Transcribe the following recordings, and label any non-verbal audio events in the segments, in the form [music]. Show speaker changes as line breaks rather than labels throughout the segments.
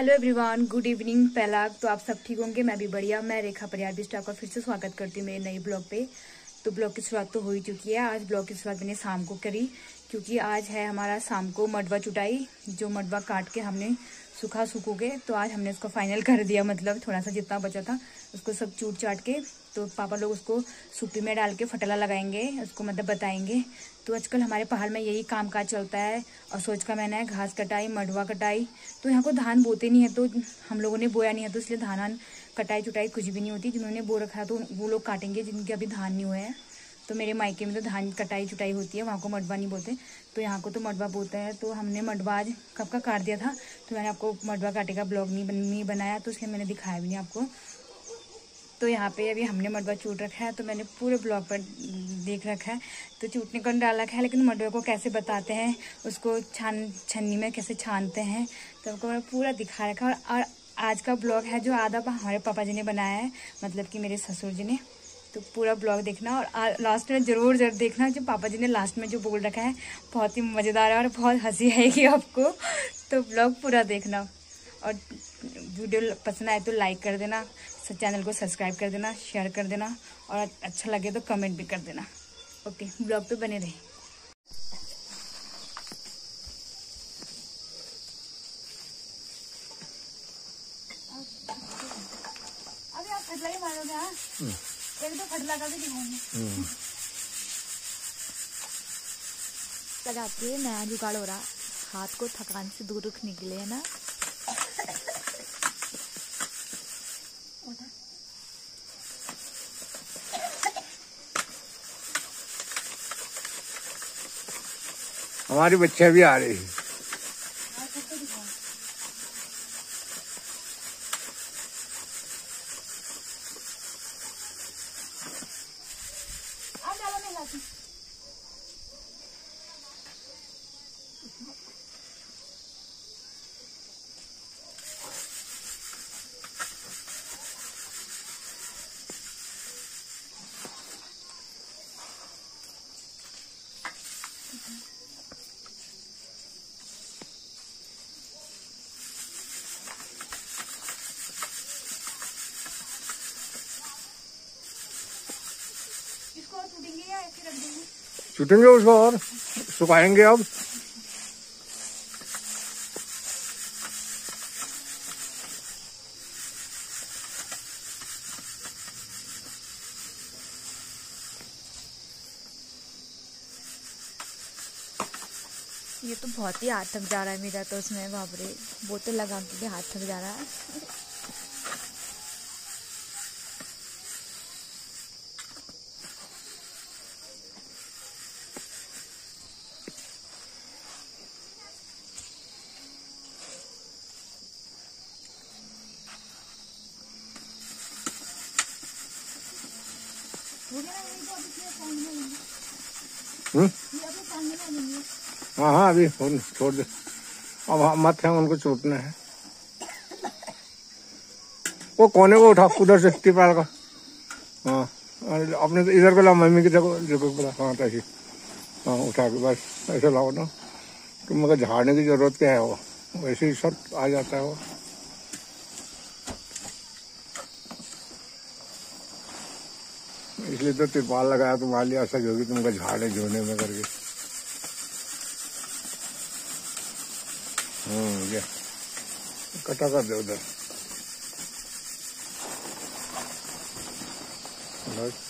Hello everyone good evening पहला तो आप सब ठीक होंगे? मैं भी बढ़िया, मैं रेखा परियार बिस्ट आपका फिर से स्वागत करती हूँ मेरे नए ब्लॉग पे। तो ब्लॉग की शुरुआत तो हो ही चुकी है, आज ब्लॉग की शुरुआत मैंने शाम को करी, क्योंकि आज है हमारा शाम को मडवा चुटाई, जो मडवा काट के हमने सूखा सूखोगे तो आज हमने उसको फाइनल कर दिया मतलब थोड़ा सा जितना बचा था, उसको सब चूट चाट के तो पापा लोग उसको सूपी में डाल के फटला लगाएँगे, उसको मतलब बताएँगे। तो आजकल हमारे पहाड़ में यही काम काज चलता है और सोच का मैंने, घास कटाई मडवा कटाई तो यहाँ को धान बोते नहीं है तो हम लोगों ने बोया नहीं है तो इसलिए धान कटाई चुटाई कुछ भी नहीं होती, जिन्होंने बो रखा है तो वो लोग काटेंगे, जिनके अभी धान नहीं हुए हैं। तो मेरे मायके में तो धान कटाई चुटाई होती है वहाँ को मडवा नहीं बोलते। तो यहाँ को तो मडवा बोलते है तो हमने मडवा आज कब का काट दिया था तो मैंने आपको मडवा काटे का ब्लॉग नहीं बन, नहीं बनाया तो इसलिए मैंने दिखाया भी नहीं आपको। तो यहाँ पे अभी हमने मडवा चूट रखा है तो मैंने पूरे ब्लॉग पर देख रखा है। तो चूटने को डाल रखा है लेकिन मडवे को कैसे बताते हैं उसको छान छन्नी में कैसे छानते हैं तो आपको मैंने पूरा दिखा रखा है। और आज का ब्लॉग है जो आधा हमारे पापा जी ने बनाया है मतलब कि मेरे ससुर जी ने। तो पूरा ब्लॉग देखना और लास्ट में ज़रूर ज़रूर देखना जो पापा जी ने लास्ट में जो बोल रखा है। बहुत ही मज़ेदार है और बहुत हँसी आएगी आपको। तो ब्लॉग पूरा देखना और वीडियो पसंद आए तो लाइक कर देना चैनल को सब्सक्राइब कर देना शेयर कर देना और अच्छा लगे तो कमेंट भी कर देना। ओके ब्लॉग पे बने रहे अभी आप मारोगे हाँ? हम्म। एक तो खटला का भी दिखाऊँगी
लगाते नया जुगाड़ हो रहा। हाथ को थकान से दूर रखने के लिए ना?
हमारी बच्चे भी आ रही है। office. छूटेंगे उसको और? सुखाएँगे अब।
ये तो बहुत ही हाथ थक जा रहा है मेरा तो उसमें बाबरे बोतल लगा के हाथ थक जा रहा है।
हाँ हाँ अभी छोड़ दे। अब हम मत है, उनको चोटना है। वो कोने को उठा, उधर से टिपाल का। हाँ अपने तो इधर को ला मम्मी की जगह जगह को हाँ तैसी हाँ उठा के बस, ऐसे लाओ ना। कि मगर झाड़ने की ज़रूरत क्या है वो? वैसे ही सब आ जाता है वो। इसलिए तो तिरपाल लगाया, तुम्हारे लिए सच होगी तुमको झाड़े झोने में करके। हम्म कटा कर दे उधर। बस।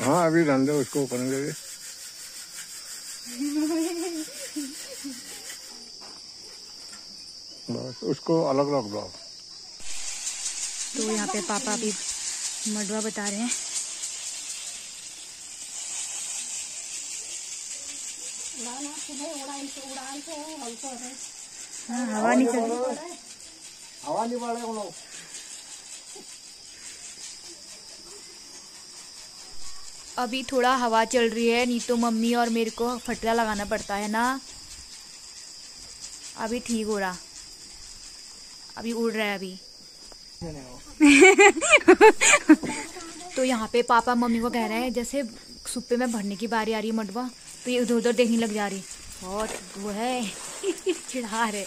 हाँ अभी डाल दो उसको ओपन कर उसको अलग रख दो।
तो यहाँ पे पापा भी मडवा बता रहे हैं। हाँ, हवा नहीं चल रही।
हवा नहीं बढ़ रही
अभी थोड़ा हवा चल रही है, नहीं तो मम्मी और मेरे को फटरा लगाना पड़ता है ना। अभी ठीक हो रहा। अभी उड़ रहा है अभी। [laughs] तो यहाँ पे पापा मम्मी को कह रहे हैं, जैसे सुप्पे में भरने की बारी आ रही है मडवा तो ये उधर उधर देखने लग जा रही। बहुत वो है। [laughs] चिढ़ा रहे।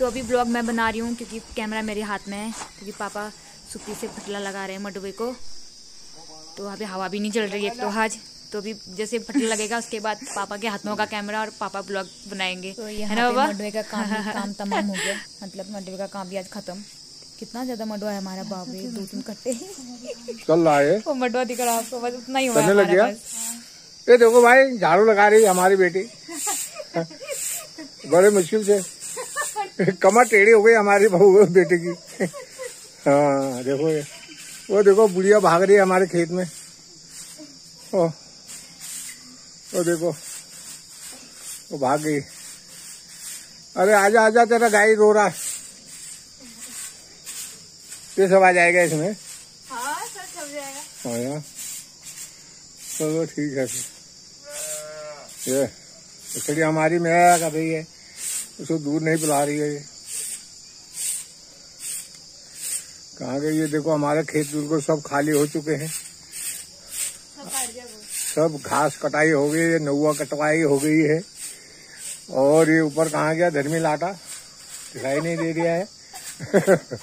तो अभी ब्लॉग मैं बना रही हूँ क्योंकि कैमरा मेरे हाथ में है क्योंकि पापा सुप्पी से फटला लगा रहे हैं मडवे को। तो अभी हवा भी नहीं चल रही है तो आज। तो अभी जैसे फटला लगेगा उसके बाद पापा के हाथ में होगा कैमरा और पापा ब्लॉग बनाएँगे।
तो
है ना बाबा
मडवे का काम [laughs] काम तमाम हो गया। मतलब मडवे का काम भी आज खत्म। कितना ज़्यादा मडवा है हमारा बाप रे दो तीन कट्टे।
चल रहा है
वो मडवा दिख रहा आपको बस उतना ही हुआ है
लग गया? ये देखो भाई झाड़ू लगा रही है हमारी बेटी। [laughs] बड़े मुश्किल से। [laughs] कमर टेढ़ी हो गई हमारी [laughs] बहू बेटे की। हाँ देखो ये। वो देखो बुढ़िया भाग रही है हमारे खेत में। ओ वो देखो वो भाग गई। अरे आजा आजा तेरा गाय रो रहा ये सब आ जाएगा इसमें?
हाँ सब चल जाएगा।
हाँ यार चलो ठीक है ये खिचड़ी हमारी मेरा कर रही है। उसको दूध नहीं पिला रही है ये। कहाँ गई ये देखो, हमारे खेत बिल्कुल सब खाली हो चुके हैं। सब घास कटाई हो गई है, नौवा कटवाई हो गई है। और ये ऊपर कहाँ गया? धर्मी लाटा। दिखाई नहीं दे रहा है। [laughs]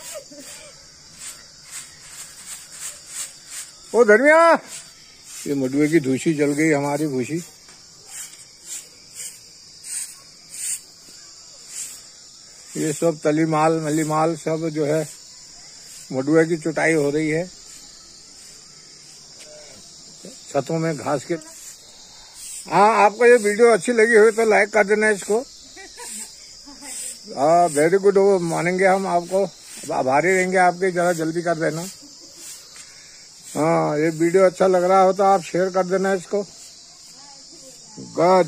ओ धर्मिया! ये मडुए की धूसी जल गई हमारी भूसी। ये सब तली माल मली माल सब जो है, मडुए की चुटाई हो रही है। छतों में घास के हाँ आपको ये वीडियो अच्छी लगी हो तो लाइक कर देना इसको। हाँ वेरी गुड वो मानेंगे हम आपको। आभारी रहेंगे आपके, जरा जल्दी कर देना। हाँ ये वीडियो अच्छा लग रहा हो तो आप शेयर कर देना इसको। गुड